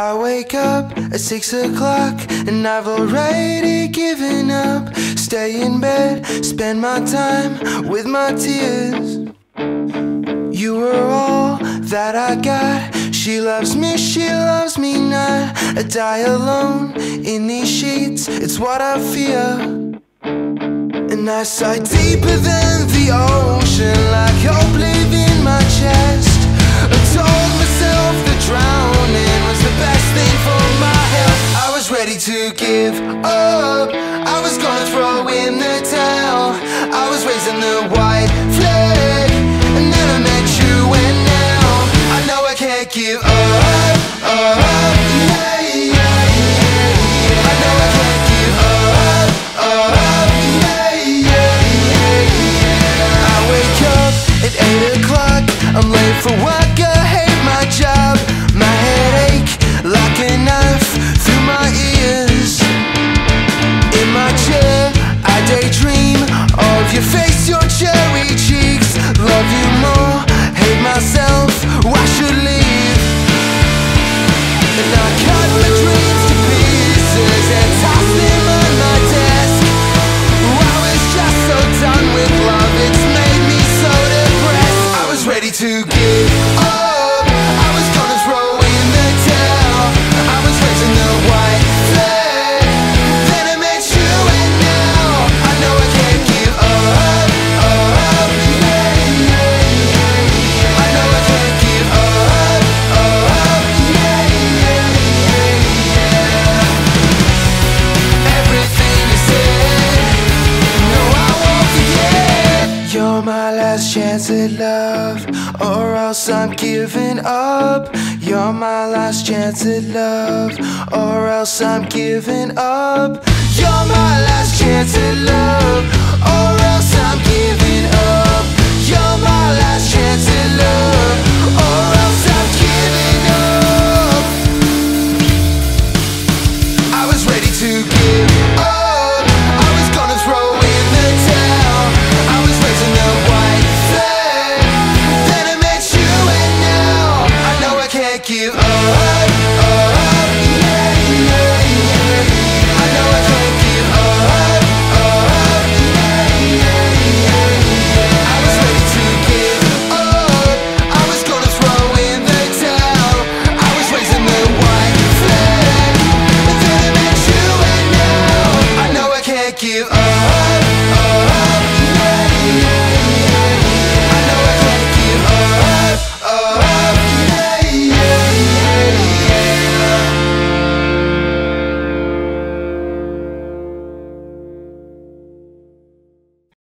I wake up at six o'clock and I've already given up. Stay in bed, spend my time with my tears. You were all that I got. She loves me, she loves me not. I die alone in these sheets, it's what I fear. And I sigh deeper than the to give up. I was gonna throw in the towel. I was raising the white flag, and then I met you, and now I know I can't give up. up You're my last chance at love, or else I'm giving up. You're my last chance at love, or else I'm giving up. You're my last chance at love, you. I know I I was ready to give up. I was gonna throw in the towel. I was raising the white flag. I met you, and now I know I can't give up.